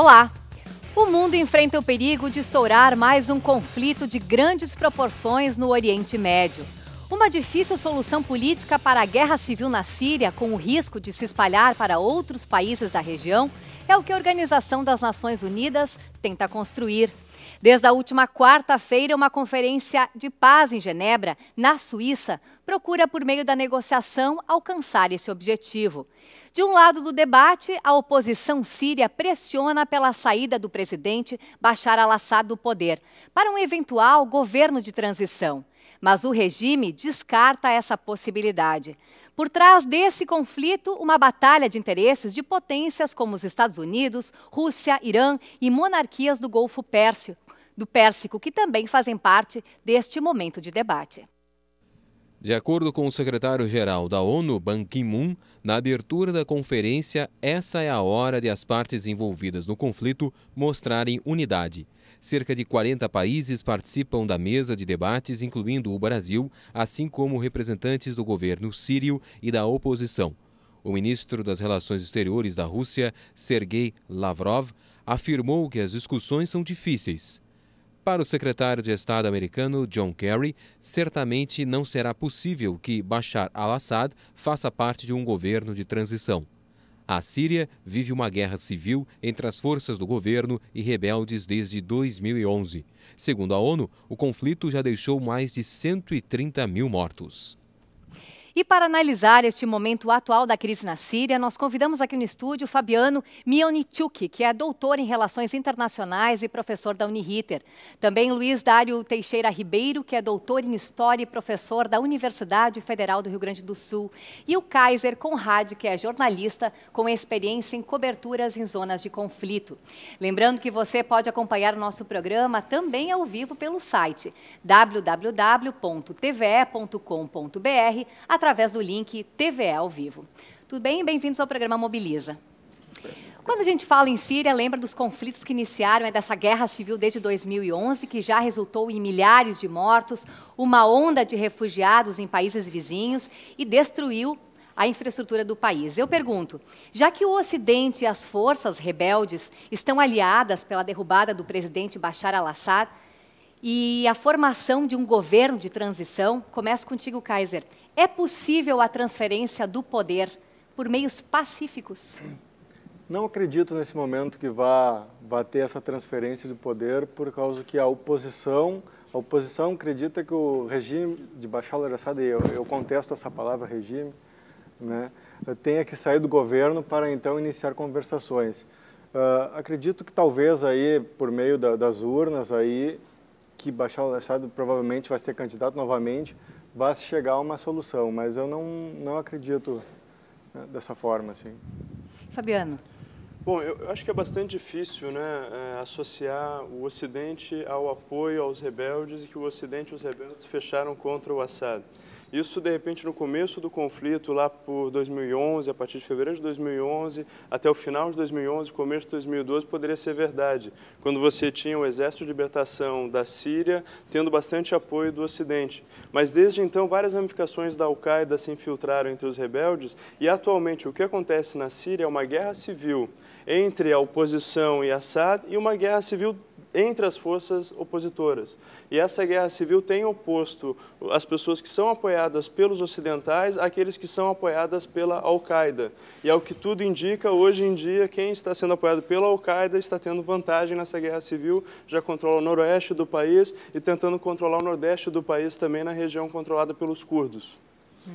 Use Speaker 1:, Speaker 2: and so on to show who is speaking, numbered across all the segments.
Speaker 1: Olá! O mundo enfrenta o perigo de estourar mais um conflito de grandes proporções no Oriente Médio. Uma difícil solução política para a guerra civil na Síria, com o risco de se espalhar para outros países da região, é o que a Organização das Nações Unidas tenta construir. Desde a última quarta-feira, uma conferência de paz em Genebra, na Suíça, procura, por meio da negociação, alcançar esse objetivo. De um lado do debate, a oposição síria pressiona pela saída do presidente Bashar al-Assad do poder, para um eventual governo de transição. Mas o regime descarta essa possibilidade. Por trás desse conflito, uma batalha de interesses de potências como os Estados Unidos, Rússia, Irã e monarquias do Golfo Pérsico, do Pérsico, que também fazem parte deste momento de debate.
Speaker 2: De acordo com o secretário-geral da ONU, Ban Ki-moon, na abertura da conferência, essa é a hora de as partes envolvidas no conflito mostrarem unidade. Cerca de 40 países participam da mesa de debates, incluindo o Brasil, assim como representantes do governo sírio e da oposição. O ministro das Relações Exteriores da Rússia, Sergei Lavrov, afirmou que as discussões são difíceis. Para o secretário de Estado americano John Kerry, certamente não será possível que Bashar al-Assad faça parte de um governo de transição. A Síria vive uma guerra civil entre as forças do governo e rebeldes desde 2011. Segundo a ONU, o conflito já deixou mais de 130 mil mortos.
Speaker 1: E para analisar este momento atual da crise na Síria, nós convidamos aqui no estúdio Fabiano Mionichuk, que é doutor em Relações Internacionais e professor da Uniriter. Também Luiz Dário Teixeira Ribeiro, que é doutor em História e professor da Universidade Federal do Rio Grande do Sul. E o Kaiser Conrad, que é jornalista com experiência em coberturas em zonas de conflito. Lembrando que você pode acompanhar o nosso programa também ao vivo pelo site www.tve.com.br através do link TVE ao vivo. Tudo bem? Bem-vindos ao programa Mobiliza. Quando a gente fala em Síria, lembra dos conflitos que iniciaram é dessa guerra civil desde 2011, que já resultou em milhares de mortos, uma onda de refugiados em países vizinhos e destruiu a infraestrutura do país. Eu pergunto, já que o Ocidente e as forças rebeldes estão aliadas pela derrubada do presidente Bashar al-Assad e a formação de um governo de transição, começo contigo, Kaiser. É possível a transferência do poder por meios pacíficos?
Speaker 3: Não acredito nesse momento que vá, ter essa transferência do poder por causa que a oposição, a oposição acredita que o regime de Bashar al-Assad, eu, eu contesto essa palavra regime, né, tenha que sair do governo para então iniciar conversações. Uh, acredito que talvez aí por meio da, das urnas aí que Bashar al-Assad provavelmente vai ser candidato novamente vai se chegar a uma solução, mas eu não, não acredito né, dessa forma. Assim.
Speaker 1: Fabiano.
Speaker 4: Bom, eu acho que é bastante difícil né, é, associar o Ocidente ao apoio aos rebeldes e que o Ocidente e os rebeldes fecharam contra o Assad. Isso, de repente, no começo do conflito, lá por 2011, a partir de fevereiro de 2011, até o final de 2011, começo de 2012, poderia ser verdade, quando você tinha o Exército de Libertação da Síria tendo bastante apoio do Ocidente. Mas, desde então, várias ramificações da Al-Qaeda se infiltraram entre os rebeldes e, atualmente, o que acontece na Síria é uma guerra civil entre a oposição e Assad e uma guerra civil entre as forças opositoras. E essa guerra civil tem oposto as pessoas que são apoiadas pelos ocidentais àqueles que são apoiadas pela Al-Qaeda. E ao que tudo indica, hoje em dia, quem está sendo apoiado pela Al-Qaeda está tendo vantagem nessa guerra civil, já controla o noroeste do país e tentando controlar o nordeste do país também na região controlada pelos curdos.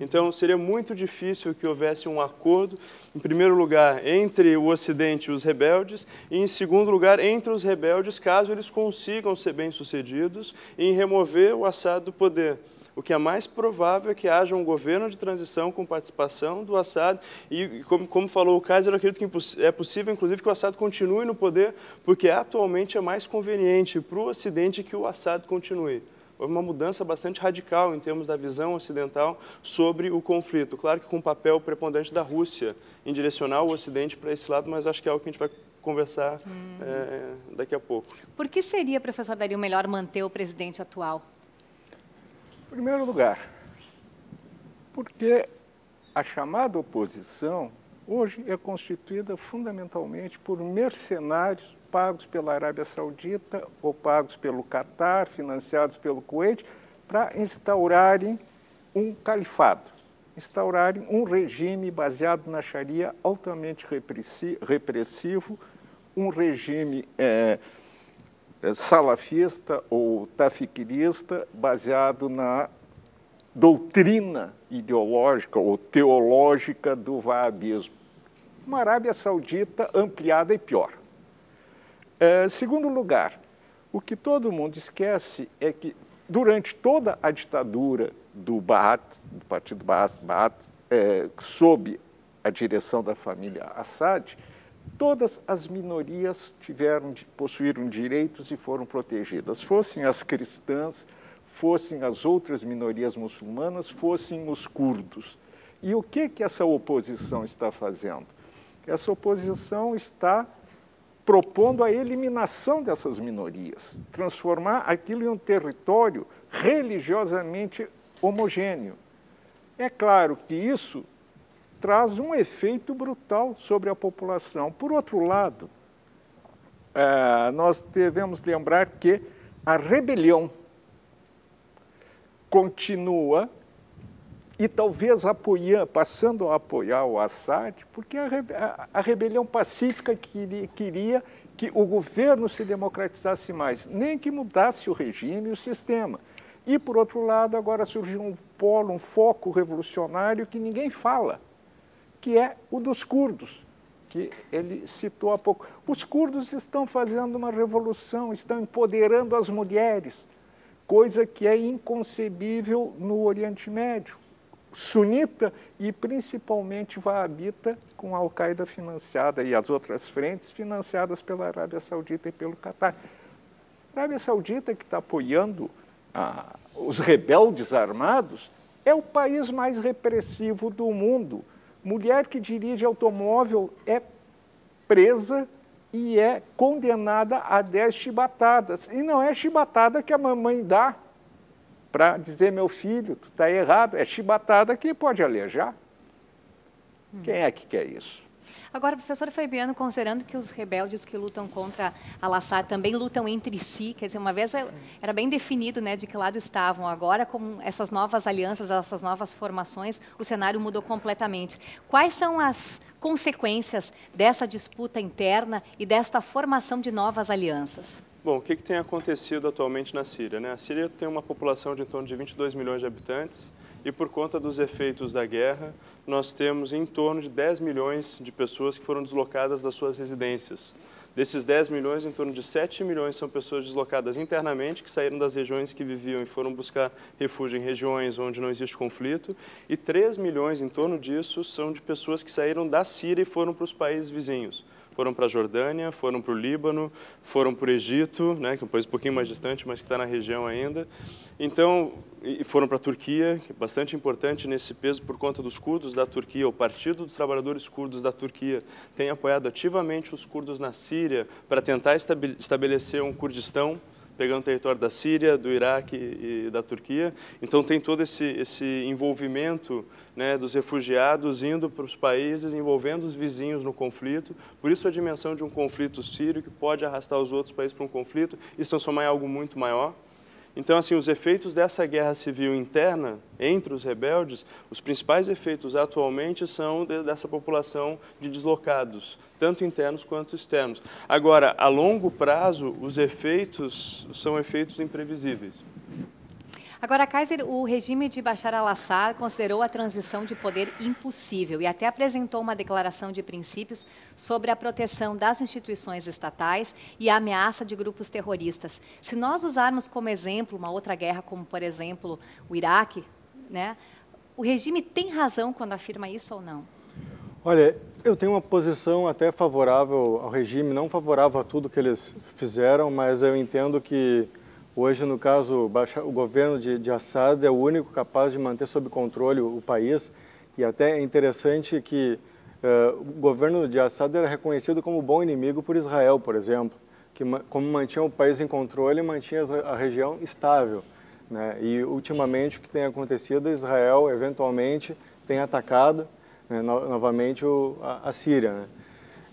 Speaker 4: Então, seria muito difícil que houvesse um acordo, em primeiro lugar, entre o Ocidente e os rebeldes, e, em segundo lugar, entre os rebeldes, caso eles consigam ser bem-sucedidos em remover o Assad do poder. O que é mais provável é que haja um governo de transição com participação do Assad e, como, como falou o Kaiser, eu acredito que é possível, inclusive, que o Assad continue no poder, porque atualmente é mais conveniente para o Ocidente que o Assad continue houve uma mudança bastante radical em termos da visão ocidental sobre o conflito. Claro que com o papel preponderante da Rússia em direcionar o Ocidente para esse lado, mas acho que é algo que a gente vai conversar hum. é, daqui a pouco.
Speaker 1: Por que seria, professor Dario, melhor manter o presidente atual?
Speaker 5: Em primeiro lugar, porque a chamada oposição hoje é constituída fundamentalmente por mercenários pagos pela Arábia Saudita ou pagos pelo Catar, financiados pelo Kuwait, para instaurarem um califado, instaurarem um regime baseado na Sharia altamente repressivo, um regime é, salafista ou tafiquirista baseado na doutrina ideológica ou teológica do wahabismo. Uma Arábia Saudita ampliada e pior. É, segundo lugar, o que todo mundo esquece é que durante toda a ditadura do Baath, do partido Baath, é, sob a direção da família Assad, todas as minorias tiveram, possuíram direitos e foram protegidas, fossem as cristãs, fossem as outras minorias muçulmanas, fossem os curdos. E o que, que essa oposição está fazendo? Essa oposição está propondo a eliminação dessas minorias, transformar aquilo em um território religiosamente homogêneo. É claro que isso traz um efeito brutal sobre a população. Por outro lado, é, nós devemos lembrar que a rebelião continua e talvez apoiando, passando a apoiar o Assad, porque a, a, a rebelião pacífica queria, queria que o governo se democratizasse mais, nem que mudasse o regime e o sistema. E, por outro lado, agora surgiu um polo, um foco revolucionário que ninguém fala, que é o dos curdos, que ele citou há pouco. Os curdos estão fazendo uma revolução, estão empoderando as mulheres, coisa que é inconcebível no Oriente Médio. Sunita e principalmente Wahhabita, com a Al-Qaeda financiada e as outras frentes financiadas pela Arábia Saudita e pelo Catar. A Arábia Saudita, que está apoiando ah, os rebeldes armados, é o país mais repressivo do mundo. Mulher que dirige automóvel é presa e é condenada a 10 chibatadas. E não é chibatada que a mamãe dá para dizer, meu filho, tu está errado. É chibatada que pode alejar. Hum. Quem é que quer isso?
Speaker 1: Agora, professor Fabiano, considerando que os rebeldes que lutam contra Al-Assad também lutam entre si, quer dizer, uma vez era bem definido né, de que lado estavam, agora com essas novas alianças, essas novas formações, o cenário mudou completamente. Quais são as consequências dessa disputa interna e desta formação de novas alianças?
Speaker 4: Bom, o que, que tem acontecido atualmente na Síria? Né? A Síria tem uma população de em torno de 22 milhões de habitantes, e por conta dos efeitos da guerra, nós temos em torno de 10 milhões de pessoas que foram deslocadas das suas residências. Desses 10 milhões, em torno de 7 milhões são pessoas deslocadas internamente, que saíram das regiões que viviam e foram buscar refúgio em regiões onde não existe conflito, e 3 milhões, em torno disso, são de pessoas que saíram da Síria e foram para os países vizinhos foram para a Jordânia, foram para o Líbano, foram para o Egito, né, que é um país um pouquinho mais distante, mas que está na região ainda. Então, e foram para a Turquia, que é bastante importante nesse peso por conta dos curdos da Turquia. O Partido dos Trabalhadores Curdos da Turquia tem apoiado ativamente os curdos na Síria para tentar estabelecer um Kurdistão pegando território da Síria, do Iraque e da Turquia. Então tem todo esse, esse envolvimento né, dos refugiados indo para os países, envolvendo os vizinhos no conflito. Por isso a dimensão de um conflito sírio que pode arrastar os outros países para um conflito e se transformar em algo muito maior. Então, assim, os efeitos dessa guerra civil interna entre os rebeldes, os principais efeitos atualmente são de, dessa população de deslocados, tanto internos quanto externos. Agora, a longo prazo, os efeitos são efeitos imprevisíveis.
Speaker 1: Agora, Kaiser, o regime de Bashar al-Assad considerou a transição de poder impossível e até apresentou uma declaração de princípios sobre a proteção das instituições estatais e a ameaça de grupos terroristas. Se nós usarmos como exemplo uma outra guerra, como por exemplo o Iraque, né, o regime tem razão quando afirma isso ou não?
Speaker 3: Olha, eu tenho uma posição até favorável ao regime, não favorável a tudo que eles fizeram, mas eu entendo que Hoje, no caso, o governo de, de Assad é o único capaz de manter sob controle o, país e até é interessante que uh, o governo de Assad era reconhecido como bom inimigo por Israel, por exemplo, que como mantinha o país em controle, mantinha a região estável. Né? E ultimamente o que tem acontecido, Israel eventualmente tem atacado né, no, novamente o, a, a, Síria. Né?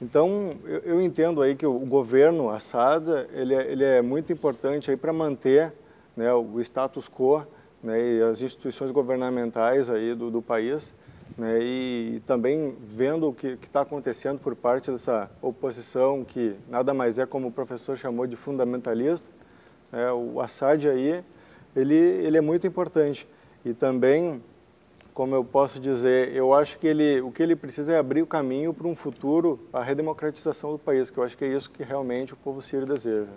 Speaker 3: Então, eu, eu, entendo aí que o, governo Assad, ele é, ele é muito importante aí para manter né, o status quo né, e as instituições governamentais aí do, do país, né, e também vendo o que está acontecendo por parte dessa oposição que nada mais é como o professor chamou de fundamentalista, né, o Assad aí, ele, ele é muito importante. E também como eu posso dizer, eu acho que ele, o que ele precisa é abrir o caminho para um futuro, a redemocratização do país, que eu acho que é isso que realmente o povo sírio deseja.